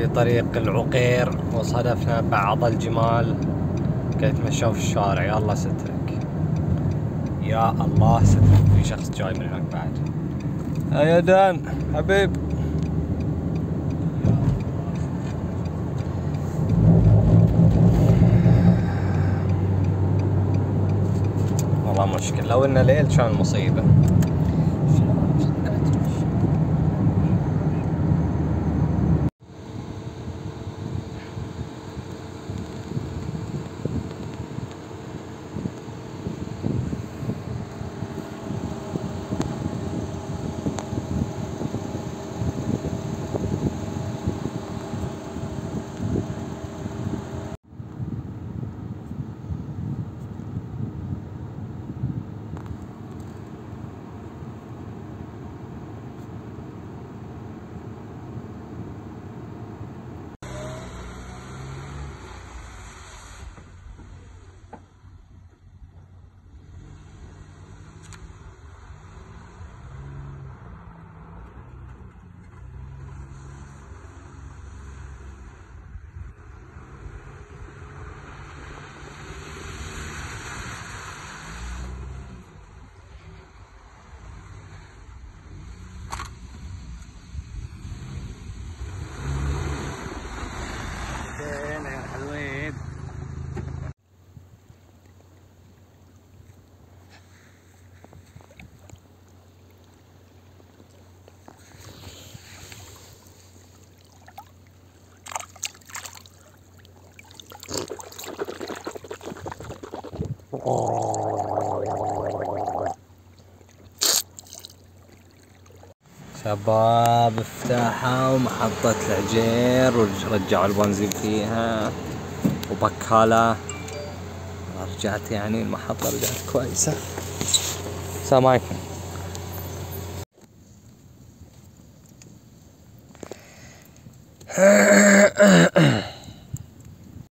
في طريق العقير وصادفنا بعض الجمال. قاعد يتمشون في الشارع يا الله سترك. يا الله سترك. في شخص جاي من هناك بعد. يا دان حبيب. والله مشكلة. لو إنه ليل كان مصيبة. شباب افتحوا محطة العجير ورجعوا البنزين فيها. وبكالة. رجعت يعني المحطة رجعت كويسة. السلام عليكم.